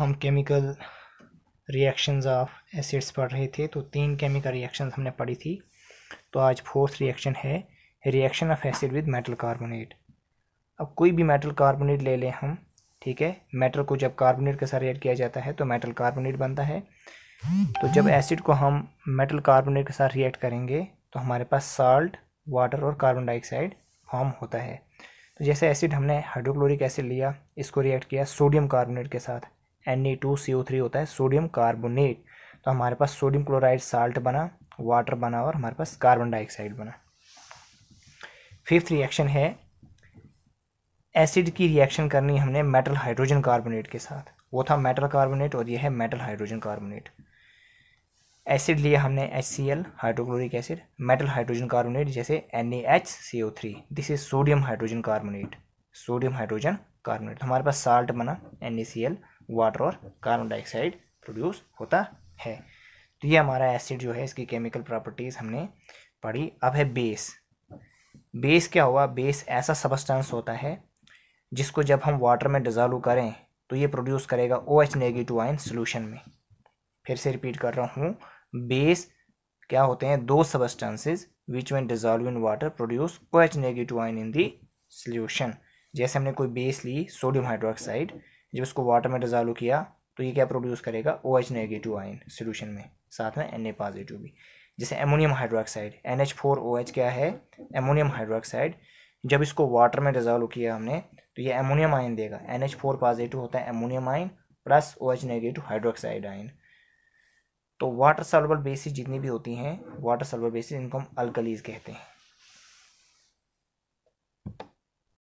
हम chemical reactions of acids पढ़ रहे थे तो तीन केमिकल रिएक्शंस हमने पढ़ी थी। तो आज फोर्थ रिएक्शन है reaction of acid with metal carbonate अब कोई भी मेटल कार्बोनेट ले लें हम, ठीक है? मेटल को जब कार्बोनेट के साथ रिएक्ट किया जाता है तो मेटल कार्बोनेट बनता है। तो जब एसिड को हम मेटल कार्बोनेट के साथ रिएक्ट करेंगे तो हमारे पास साल्ट वाटर और कार्बन डाइऑक्साइड फॉर्म होता है। तो जैसे एसिड हमने हाइड्रोक्लोरिक एसिड लिया, इसको रिएक्ट किया सोडियम कार्बोनेट के साथ। N two C O three होता है सोडियम कार्बोनेट तो हमारे पास सोडियम क्लोराइड साल्ट बना वाटर बना और हमारे पास कार्बन डाइऑक्साइड बना। फिफ्थ रिएक्शन है एसिड की रिएक्शन करनी हमने मेटल हाइड्रोजन कार्बोनेट के साथ। वो था मेटल कार्बोनेट और यह है मेटल हाइड्रोजन कार्बोनेट एसिड लिया हमने H C L hydrochloric acid metal hydrogen carbonate जैसे N A H C O three this is sodium hydrogen carbonate sodium hydrogen carbonate हमारे पास साल्ट बना N A C L water और carbon dioxide produce होता है। तो ये हमारा एसिड जो है, इसकी केमिकल प्रॉपर्टीज़ हमने पढ़ी। अब है बेस। बेस क्या हुआ? बेस ऐसा सबस्टेंस होता है जिसको जब हम वाटर में डिजॉल्व करें तो ये प्रोड्यूस करेगा O H negative ion solution में। फिर से रिपीट कर रहा हूँ। बेस क्या होते हैं? दो substances which one dissolve in water produce O H negative ion in the solution जैसे हमने कोई बेस ली सोडियम हाइड्रोक्साइड जब इसको वाटर में डिजॉल्व किया तो ये क्या प्रोड्यूस करेगा? O H negative ion solution में, साथ में एन ए पॉजिटिव भी। जैसे ammonium hydroxide N H four O H क्या है? एमोनियम हाइड्रोक्साइड जब इसको वाटर में डिजॉल्व किया हमने तो ये एमोनियम आइन देगा। एन एच फोर पॉजिटिव होता है ammonium ion plus O H negative hydroxide ion तो वाटर सॉल्युबल बेसिस जितनी भी होती हैं वाटर सॉल्युबल बेसिस इनको हम अल्कलीज कहते हैं।